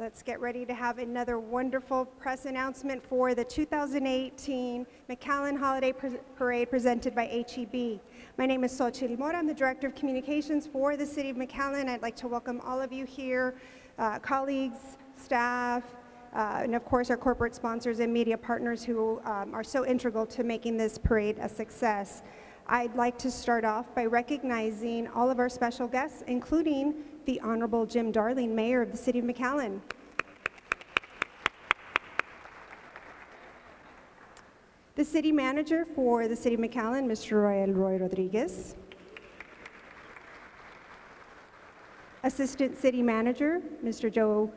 let's get ready to have another wonderful press announcement for the 2018 McAllen Holiday Parade presented by HEB. My name is Xochitl Mora. I'm the Director of Communications for the City of McAllen. I'd like to welcome all of you here, uh, colleagues, staff, uh, and of course our corporate sponsors and media partners who um, are so integral to making this parade a success. I'd like to start off by recognizing all of our special guests, including the Honorable Jim Darling, Mayor of the City of McAllen. The City Manager for the City of McAllen, Mr. Roy Roy Rodriguez. Assistant City Manager, Mr. Joe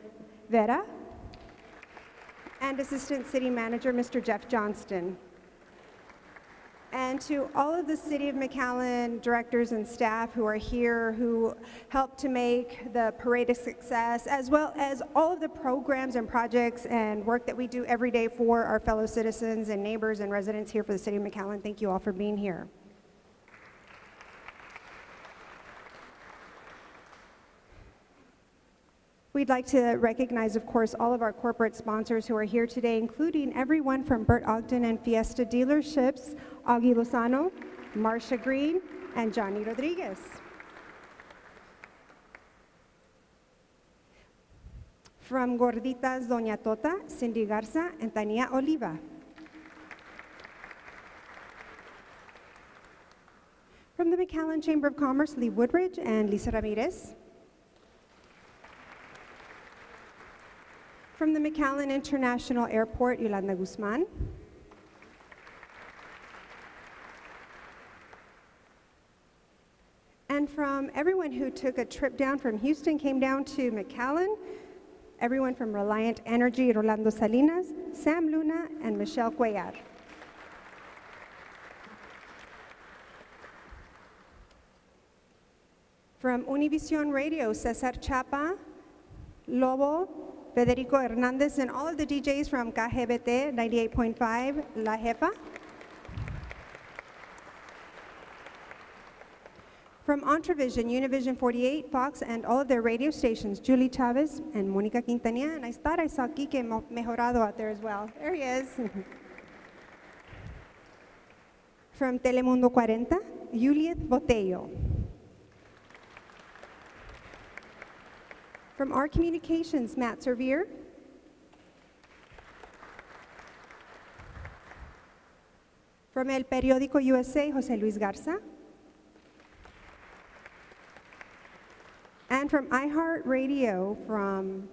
Vera. And Assistant City Manager, Mr. Jeff Johnston. And to all of the City of McAllen directors and staff who are here, who helped to make the parade a success, as well as all of the programs and projects and work that we do every day for our fellow citizens and neighbors and residents here for the City of McAllen. Thank you all for being here. We'd like to recognize, of course, all of our corporate sponsors who are here today, including everyone from Bert Ogden and Fiesta Dealerships, Augie Lozano, Marcia Green, and Johnny Rodriguez. From Gorditas Doña Tota, Cindy Garza, and Tania Oliva. From the McAllen Chamber of Commerce, Lee Woodridge and Lisa Ramirez. From the McAllen International Airport, Yolanda Guzman. And from everyone who took a trip down from Houston, came down to McAllen, everyone from Reliant Energy, Rolando Salinas, Sam Luna, and Michelle Cuellar. From Univision Radio, Cesar Chapa, Lobo, Federico Hernandez, and all of the DJs from KGBT 98.5, La Jefa. From Entravision, Univision 48, Fox, and all of their radio stations, Julie Chavez and Monica Quintanilla. And I thought I saw Quique Mejorado out there as well. There he is. From Telemundo 40, Juliet Botello. From our communications, Matt Servier. From El Periódico USA, José Luis Garza. And from iHeartRadio, from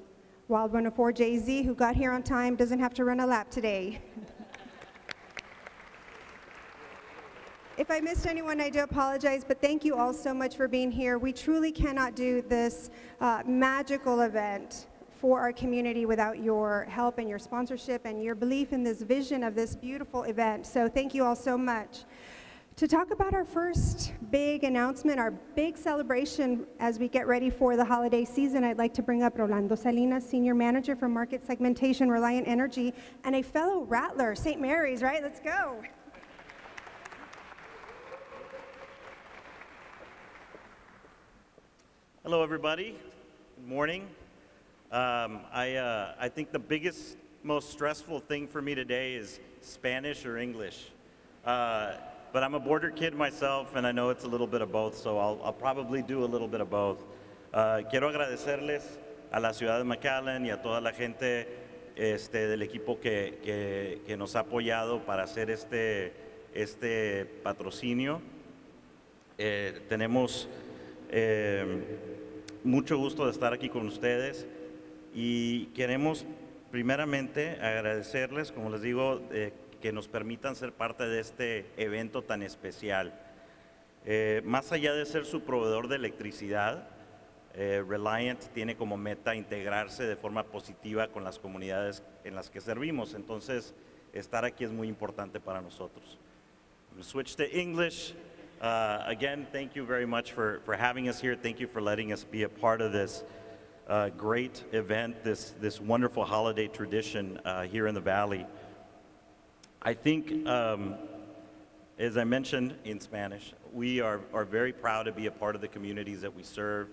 Wild 104 Jay-Z, who got here on time, doesn't have to run a lap today. I missed anyone, I do apologize, but thank you all so much for being here. We truly cannot do this uh, magical event for our community without your help and your sponsorship and your belief in this vision of this beautiful event. So thank you all so much. To talk about our first big announcement, our big celebration as we get ready for the holiday season, I'd like to bring up Rolando Salinas, Senior Manager for Market Segmentation, Reliant Energy, and a fellow Rattler, St. Mary's, right? Let's go. Hello, everybody. Good morning. Um, I, uh, I think the biggest, most stressful thing for me today is Spanish or English. Uh, but I'm a border kid myself, and I know it's a little bit of both, so I'll, I'll probably do a little bit of both. Uh, quiero agradecerles a la ciudad de McAllen y a toda la gente este, del equipo que, que, que nos ha apoyado para hacer este, este patrocinio. Eh, tenemos eh, mucho gusto de estar aquí con ustedes y queremos primeramente agradecerles, como les digo, eh, que nos permitan ser parte de este evento tan especial. Eh, más allá de ser su proveedor de electricidad, eh, Reliant tiene como meta integrarse de forma positiva con las comunidades en las que servimos. Entonces, estar aquí es muy importante para nosotros. I'm switch to English. Uh, again, thank you very much for, for having us here. Thank you for letting us be a part of this uh, great event, this, this wonderful holiday tradition uh, here in the Valley. I think, um, as I mentioned in Spanish, we are, are very proud to be a part of the communities that we serve.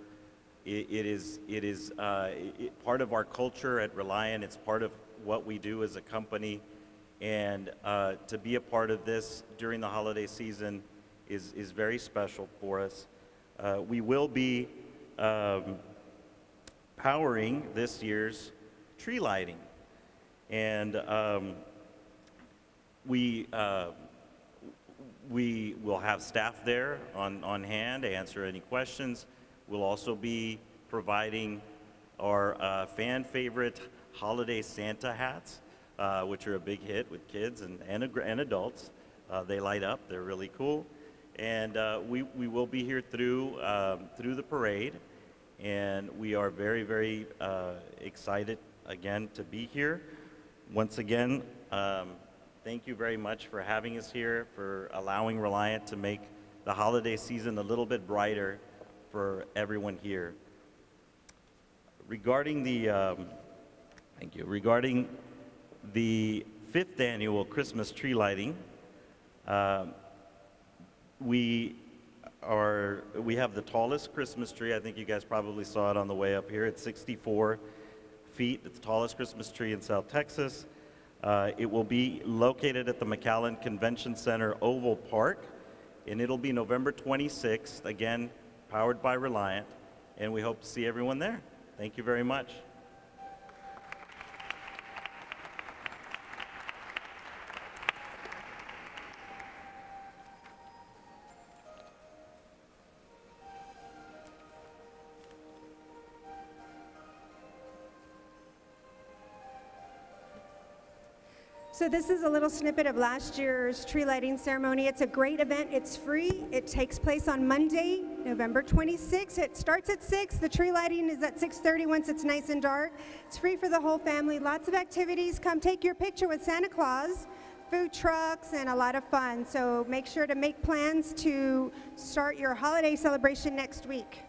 It, it is, it is uh, it, part of our culture at Reliant. It's part of what we do as a company. And uh, to be a part of this during the holiday season is, is very special for us. Uh, we will be um, powering this year's tree lighting. And um, we, uh, we will have staff there on, on hand to answer any questions. We'll also be providing our uh, fan favorite holiday Santa hats, uh, which are a big hit with kids and, and, and adults. Uh, they light up, they're really cool. And uh, we, we will be here through, um, through the parade. And we are very, very uh, excited again to be here. Once again, um, thank you very much for having us here, for allowing Reliant to make the holiday season a little bit brighter for everyone here. Regarding the, um, thank you, regarding the fifth annual Christmas tree lighting, uh, we are, we have the tallest Christmas tree. I think you guys probably saw it on the way up here. It's 64 feet. It's the tallest Christmas tree in South Texas. Uh, it will be located at the McAllen Convention Center Oval Park, and it'll be November 26th, again, powered by Reliant, and we hope to see everyone there. Thank you very much. So this is a little snippet of last year's tree lighting ceremony. It's a great event. It's free. It takes place on Monday, November 26th. It starts at 6. The tree lighting is at 6:30 once it's nice and dark. It's free for the whole family. Lots of activities. Come take your picture with Santa Claus. Food trucks and a lot of fun. So make sure to make plans to start your holiday celebration next week.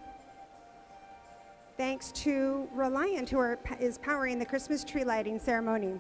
Thanks to Reliant, who are, is powering the Christmas tree lighting ceremony.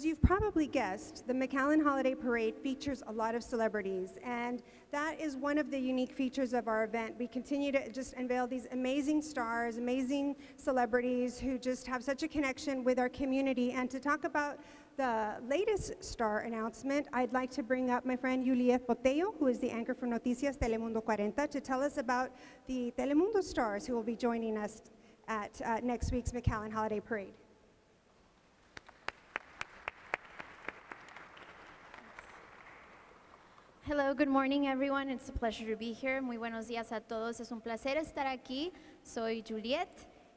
As you've probably guessed, the McAllen Holiday Parade features a lot of celebrities, and that is one of the unique features of our event. We continue to just unveil these amazing stars, amazing celebrities who just have such a connection with our community. And to talk about the latest star announcement, I'd like to bring up my friend Juliet Botello, who is the anchor for Noticias Telemundo 40, to tell us about the Telemundo stars who will be joining us at uh, next week's McAllen Holiday Parade. Hello, good morning everyone. It's a pleasure to be here. Muy buenos días a todos. Es un placer estar aquí. Soy Juliet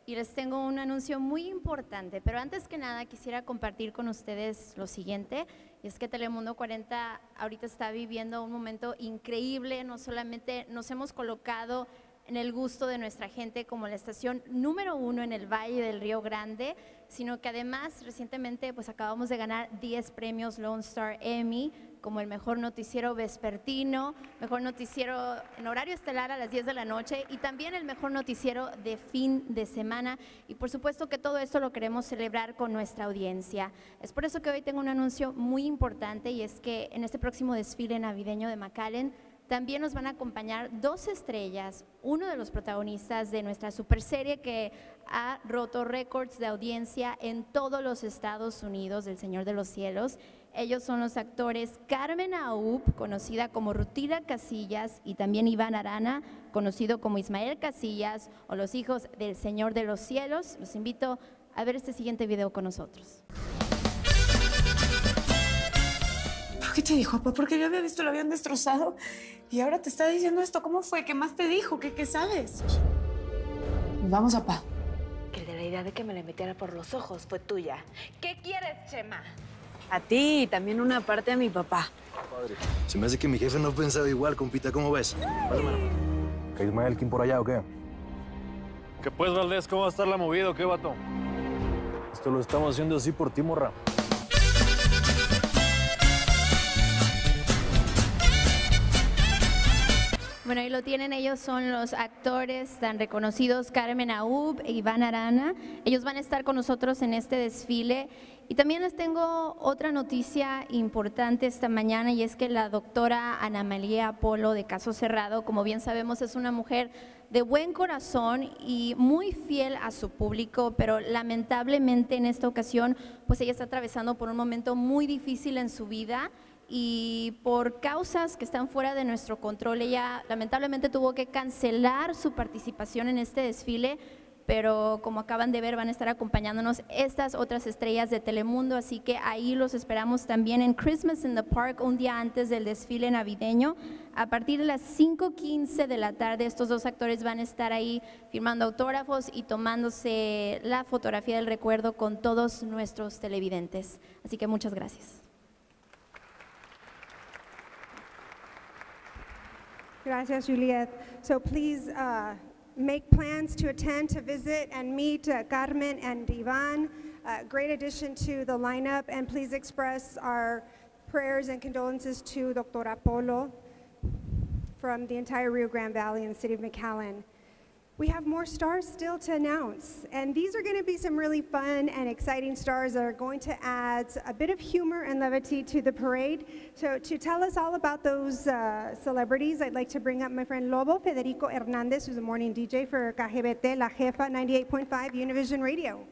y les tengo un anuncio muy importante. Pero antes que nada quisiera compartir con ustedes lo siguiente. Y es que Telemundo 40 ahorita está viviendo un momento increíble. No solamente nos hemos colocado en el gusto de nuestra gente como la estación número uno en el Valle del Río Grande, sino que además recientemente pues acabamos de ganar 10 premios Lone Star Emmy como el mejor noticiero vespertino, mejor noticiero en horario estelar a las 10 de la noche y también el mejor noticiero de fin de semana. Y por supuesto que todo esto lo queremos celebrar con nuestra audiencia. Es por eso que hoy tengo un anuncio muy importante y es que en este próximo desfile navideño de McAllen también nos van a acompañar dos estrellas, uno de los protagonistas de nuestra super serie que ha roto récords de audiencia en todos los Estados Unidos del Señor de los Cielos ellos son los actores Carmen Aub, conocida como Rutila Casillas, y también Iván Arana, conocido como Ismael Casillas, o los hijos del Señor de los Cielos. Los invito a ver este siguiente video con nosotros. Te dijo, papá? Porque yo había visto lo habían destrozado y ahora te está diciendo esto. ¿Cómo fue? ¿Qué más te dijo? ¿Qué, qué sabes? Vamos, papá. Que de la idea de que me le metiera por los ojos fue tuya. ¿Qué quieres, Chema? A ti y también una parte a mi papá. Padre, se me hace que mi jefe no pensaba igual, compita, ¿cómo ves? ¿Que Ismael Kim por allá o qué? ¿Qué pues, Valdés? ¿Cómo va a estar la movida o qué, vato? Esto lo estamos haciendo así por ti, morra. Bueno, ahí lo tienen, ellos son los actores tan reconocidos Carmen Aub e Iván Arana. Ellos van a estar con nosotros en este desfile Y también les tengo otra noticia importante esta mañana y es que la doctora Ana María Apolo de Caso Cerrado, como bien sabemos, es una mujer de buen corazón y muy fiel a su público, pero lamentablemente en esta ocasión, pues ella está atravesando por un momento muy difícil en su vida y por causas que están fuera de nuestro control, ella lamentablemente tuvo que cancelar su participación en este desfile, pero como acaban de ver van a estar acompañándonos estas otras estrellas de Telemundo, así que ahí los esperamos también en Christmas in the Park un día antes del desfile navideño. A partir de las 5.15 de la tarde estos dos actores van a estar ahí firmando autógrafos y tomándose la fotografía del recuerdo con todos nuestros televidentes. Así que muchas gracias. Gracias, Juliet. So please uh, make plans to attend, to visit, and meet uh, Carmen and Ivan. Uh, great addition to the lineup, and please express our prayers and condolences to Dr. Apollo from the entire Rio Grande Valley and the city of McAllen. We have more stars still to announce, and these are going to be some really fun and exciting stars that are going to add a bit of humor and levity to the parade. So, to tell us all about those uh, celebrities, I'd like to bring up my friend Lobo Federico Hernandez, who's a morning DJ for KGBT La Jefa 98.5 Univision Radio.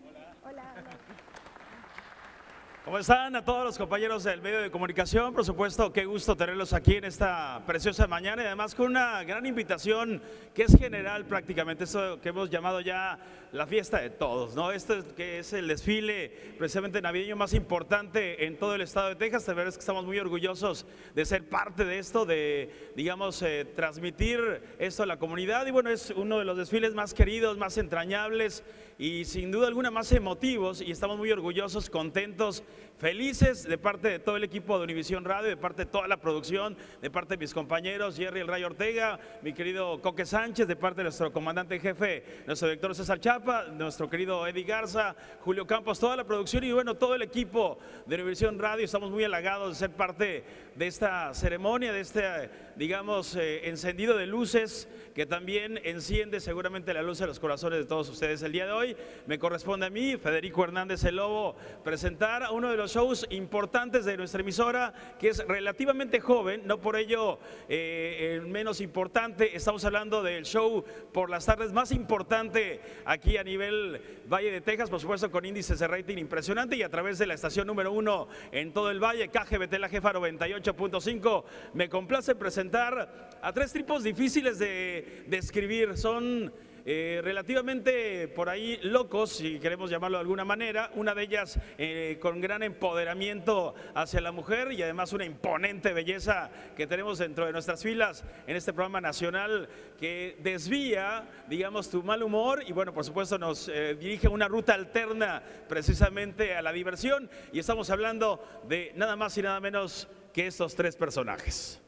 ¿Cómo están a todos los compañeros del medio de comunicación? Por supuesto, qué gusto tenerlos aquí en esta preciosa mañana y además con una gran invitación que es general prácticamente, eso que hemos llamado ya la fiesta de todos, ¿no? Este que es el desfile precisamente navideño más importante en todo el estado de Texas. De verdad es que estamos muy orgullosos de ser parte de esto, de, digamos, eh, transmitir esto a la comunidad y bueno, es uno de los desfiles más queridos, más entrañables y sin duda alguna más emotivos y estamos muy orgullosos, contentos, felices de parte de todo el equipo de Univisión Radio, de parte de toda la producción, de parte de mis compañeros Jerry El Rayo Ortega, mi querido Coque Sánchez, de parte de nuestro comandante en jefe, nuestro director César Chapa, nuestro querido Eddie Garza, Julio Campos, toda la producción y bueno, todo el equipo de Univisión Radio. Estamos muy halagados de ser parte de esta ceremonia, de este, digamos, eh, encendido de luces que también enciende seguramente la luz de los corazones de todos ustedes. El día de hoy me corresponde a mí, Federico Hernández El Lobo, presentar a uno de los shows importantes de nuestra emisora, que es relativamente joven, no por ello eh, menos importante. Estamos hablando del show por las tardes más importante aquí a nivel Valle de Texas, por supuesto con índices de rating impresionante y a través de la estación número uno en todo el valle, KGBT La Jefa 98.5. Me complace presentar a tres tipos difíciles de describir. Son eh, relativamente por ahí locos, si queremos llamarlo de alguna manera, una de ellas eh, con gran empoderamiento hacia la mujer y además una imponente belleza que tenemos dentro de nuestras filas en este programa nacional que desvía, digamos, tu mal humor y bueno, por supuesto nos eh, dirige una ruta alterna precisamente a la diversión y estamos hablando de nada más y nada menos que estos tres personajes.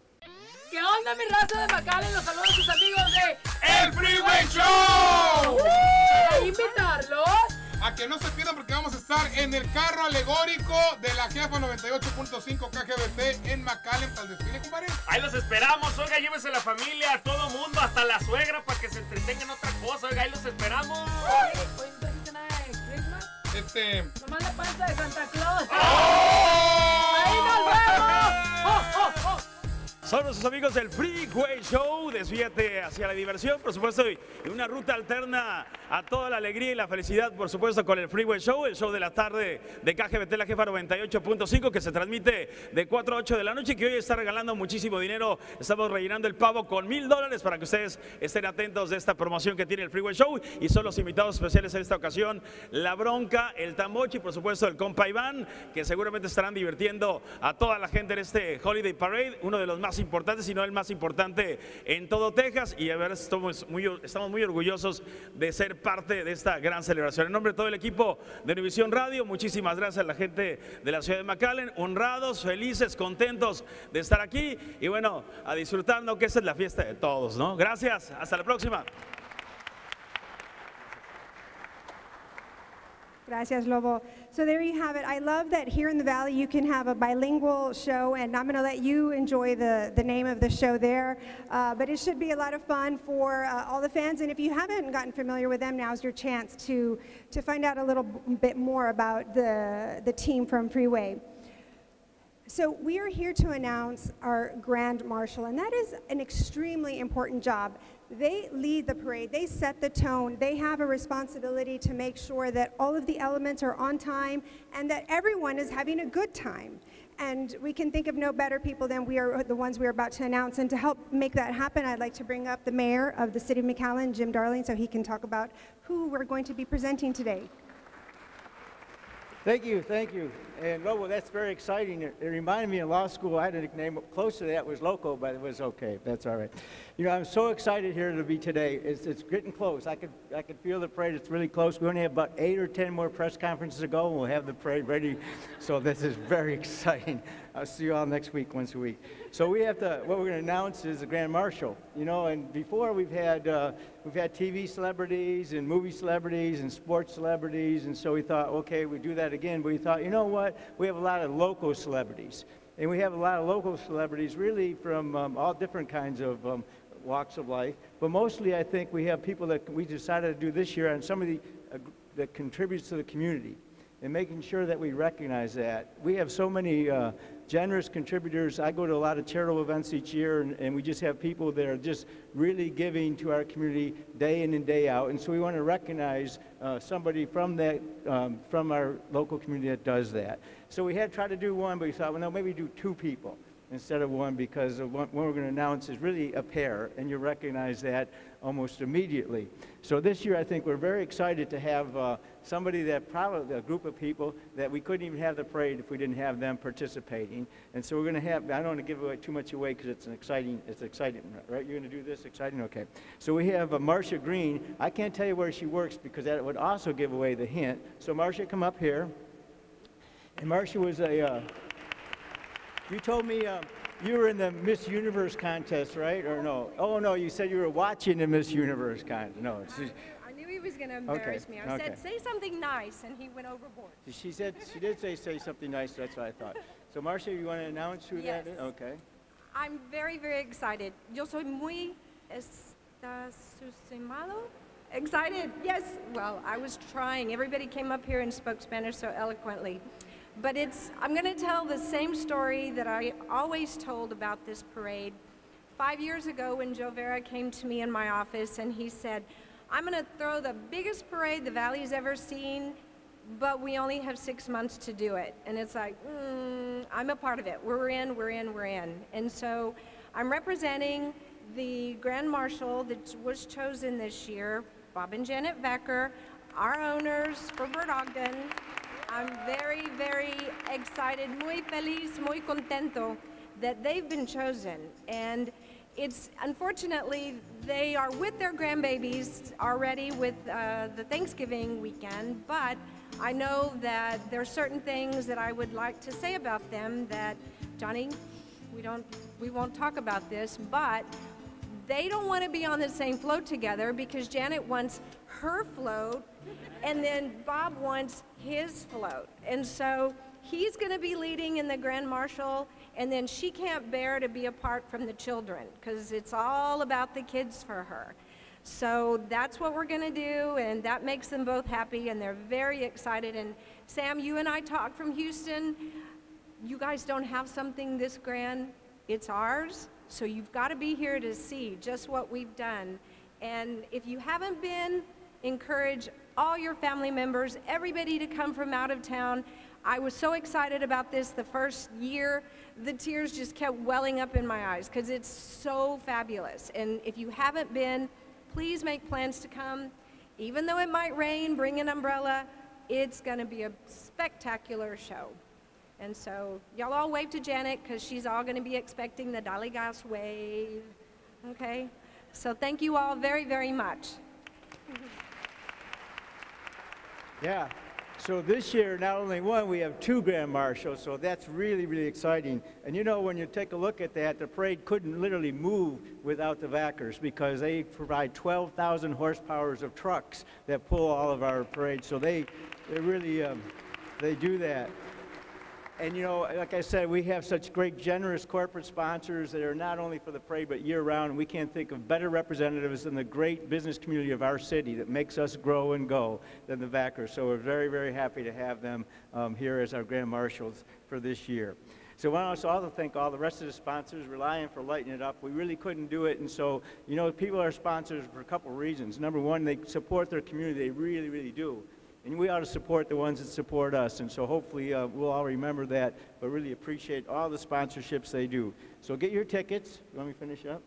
¿Qué onda, mi raza de McAllen? Los saludos a sus amigos de ¡El Freeway Show! Para invitarlos a que no se pierdan porque vamos a estar en el carro alegórico de la jefa 98.5 KGBT en McAllen para el desfile, compadre. Ahí los esperamos, oiga, llévese la familia, a todo mundo, hasta la suegra para que se entretengan otra cosa, oiga, ahí los esperamos. Hoy no trajiste nada de Christmas. Este. Nomás la panza de Santa Claus. ¡Oh! ¡Ahí nos vemos! ¡Oh, oh, oh! Son nuestros amigos del Freeway Show. Desvíate hacia la diversión, por supuesto, y una ruta alterna a toda la alegría y la felicidad, por supuesto, con el Freeway Show, el show de la tarde de KGBT La Jefa 98.5, que se transmite de 4 a 8 de la noche, que hoy está regalando muchísimo dinero. Estamos rellenando el pavo con mil dólares para que ustedes estén atentos de esta promoción que tiene el Freeway Show. Y son los invitados especiales en esta ocasión, La Bronca, el Tambochi, por supuesto, el compa Iván, que seguramente estarán divirtiendo a toda la gente en este Holiday Parade, uno de los más importante, si no el más importante en todo Texas. Y a ver, estamos muy, estamos muy orgullosos de ser parte de esta gran celebración. En nombre de todo el equipo de Univisión Radio, muchísimas gracias a la gente de la ciudad de McAllen. Honrados, felices, contentos de estar aquí. Y bueno, a disfrutando que esta es la fiesta de todos, ¿no? Gracias, hasta la próxima. Gracias, Lobo. So there you have it. I love that here in the Valley you can have a bilingual show, and I'm going to let you enjoy the, the name of the show there. Uh, but it should be a lot of fun for uh, all the fans. And if you haven't gotten familiar with them, now's your chance to, to find out a little bit more about the, the team from Freeway. So we are here to announce our Grand Marshal, and that is an extremely important job. They lead the parade, they set the tone, they have a responsibility to make sure that all of the elements are on time and that everyone is having a good time. And we can think of no better people than we are the ones we're about to announce. And to help make that happen, I'd like to bring up the mayor of the city of McAllen, Jim Darling, so he can talk about who we're going to be presenting today. Thank you, thank you. And oh, Lobo, that's very exciting. It, it reminded me in law school, I had a nickname close to that was Loco, but it was okay. That's all right. You know, I'm so excited here to be today. It's, it's getting close. I could, I could feel the parade. It's really close. We only have about eight or 10 more press conferences to go, and we'll have the parade ready. So this is very exciting. I'll see you all next week, once a week. So we have to, what we're going to announce is the Grand Marshal. You know, and before we've had, uh, we've had TV celebrities and movie celebrities and sports celebrities, and so we thought, okay, we do that again. But we thought, you know what? We have a lot of local celebrities. And we have a lot of local celebrities really from um, all different kinds of um, walks of life. But mostly, I think we have people that we decided to do this year and somebody uh, that contributes to the community and making sure that we recognize that. We have so many uh, generous contributors. I go to a lot of charitable events each year, and, and, we just have people that are just really giving to our community day in and day out. And so we want to recognize uh, somebody from that, um, from our local community that does that. So we had tried to do one, but we thought, well, no, maybe do two people instead of one because what we're going to announce is really a pair, and you recognize that almost immediately. So this year, I think we're very excited to have uh, somebody that probably a group of people that we couldn't even have the parade if we didn't have them participating. And so we're going to have. I don't want to give away too much away because it's an exciting. It's exciting, right? You're going to do this exciting, okay? So we have uh, Marcia Green. I can't tell you where she works because that would also give away the hint. So Marcia, come up here. And Marcia was a. Uh, you told me um, you were in the Miss Universe contest, right? Or no? Oh, no, you said you were watching the Miss Universe contest. No. It's just, I knew he was going to embarrass Okay, me. I okay. said, say something nice, and he went overboard. she said she did say say something nice. That's what I thought. So, Marcia, you want to announce who that is? Yes. Okay. I'm very, very excited. Yo soy muy estasusimado. Excited, yes. Well, I was trying. Everybody came up here and spoke Spanish so eloquently. But it's, I'm going to tell the same story that I always told about this parade. Five years ago, when Joe Vera came to me in my office and he said, I'm going to throw the biggest parade the Valley's ever seen, but we only have six months to do it. And it's like, mm, I'm a part of it. We're in, we're in, we're in. And so I'm representing the Grand Marshal that was chosen this year, Bob and Janet Vackar, our owners for Bert Ogden. I'm very, very excited, muy feliz, muy contento that they've been chosen. And it's unfortunately, they are with their grandbabies already with uh, the Thanksgiving weekend, but I know that there are certain things that I would like to say about them that, Johnny, we don't, we won't talk about this, but they don't want to be on the same float together because Janet wants her float and then Bob wants his float. And so he's going to be leading in the Grand Marshal, and then she can't bear to be apart from the children because it's all about the kids for her. So that's what we're going to do, and that makes them both happy, and they're very excited. And Sam, you and I talked from Houston. You guys don't have something this grand, it's ours. So you've got to be here to see just what we've done. And if you haven't been, encourage all your family members, everybody to come from out of town. I was so excited about this the first year. The tears just kept welling up in my eyes because it's so fabulous. And if you haven't been, please make plans to come. Even though it might rain, bring an umbrella. It's going to be a spectacular show. And so, y'all all wave to Janet because she's all going to be expecting the Dolly Gas wave. Okay? So, thank you all very, very much. Yeah. So this year, not only one, we have two grand marshals, so that's really, really exciting. And you know, when you take a look at that, the parade couldn't literally move without the Vackars because they provide 12,000 horsepowers of trucks that pull all of our parades. So they, they really, um, they do that. And you know, like I said, we have such great, generous corporate sponsors that are not only for the parade but year round. And we can't think of better representatives than the great business community of our city that makes us grow and go than the Vackars. So we're very, very happy to have them um, here as our grand marshals for this year. So I want to thank all the rest of the sponsors, Reliant for lighting it up. We really couldn't do it, and so you know, people are sponsors for a couple of reasons. Number one, they support their community. They really, really do. And we ought to support the ones that support us. And so hopefully uh, we'll all remember that, but really appreciate all the sponsorships they do. So get your tickets. Let me finish up?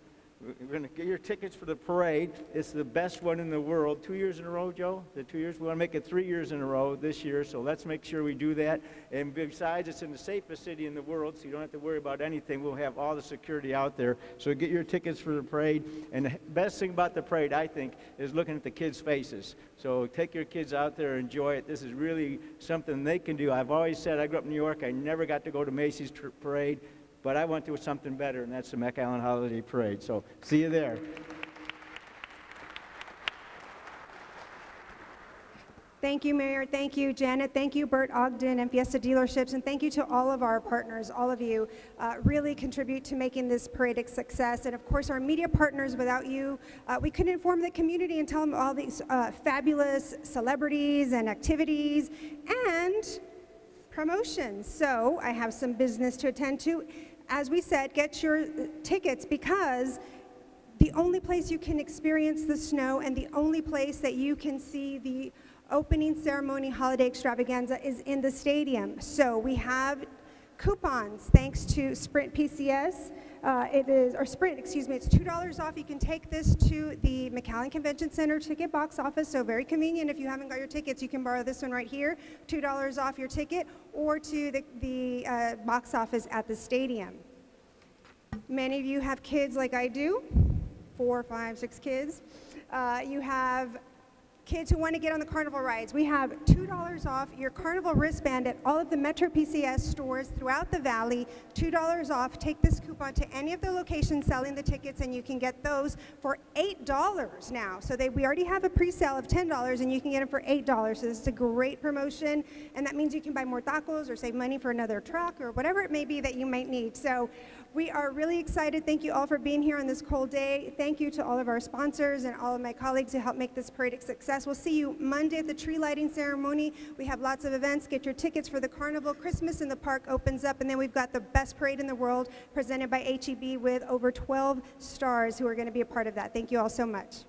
We're going to get your tickets for the parade. It's the best one in the world. Two years in a row, Joe? The two years? We want to make it three years in a row this year, so let's make sure we do that. And besides, it's in the safest city in the world, so you don't have to worry about anything. We'll have all the security out there. So get your tickets for the parade. And the best thing about the parade, I think, is looking at the kids' faces. So take your kids out there, enjoy it. This is really something they can do. I've always said, I grew up in New York, I never got to go to Macy's parade. But I went to something better, and that's the McAllen Holiday Parade. So see you there. Thank you, Mayor. Thank you, Janet. Thank you, Bert Ogden and Fiesta Dealerships. And thank you to all of our partners. All of you uh, really contribute to making this parade a success. And of course, our media partners, without you, uh, we couldn't inform the community and tell them all these uh, fabulous celebrities and activities and promotions. So I have some business to attend to as we said, get your tickets because the only place you can experience the snow and the only place that you can see the opening ceremony holiday extravaganza is in the stadium. So we have coupons thanks to Sprint PCS. Uh, it is, or Sprint, excuse me, it's $2 off. You can take this to the McAllen Convention Center ticket box office, so very convenient. If you haven't got your tickets, you can borrow this one right here, $2 off your ticket, or to the, the uh, box office at the stadium. Many of you have kids like I do, four, five, six kids. Uh, you have kids who want to get on the carnival rides, we have $2 off your carnival wristband at all of the Metro PCS stores throughout the valley. $2 off. Take this coupon to any of the locations selling the tickets, and you can get those for $8 now. So they, we already have a pre-sale of $10, and you can get them for $8. So this is a great promotion, and that means you can buy more tacos or save money for another truck or whatever it may be that you might need. So we are really excited. Thank you all for being here on this cold day. Thank you to all of our sponsors and all of my colleagues who helped make this parade a success. We'll see you Monday at the tree lighting ceremony. We have lots of events. Get your tickets for the carnival. Christmas in the park opens up, and then we've got the best parade in the world presented by HEB with over 12 stars who are going to be a part of that. Thank you all so much.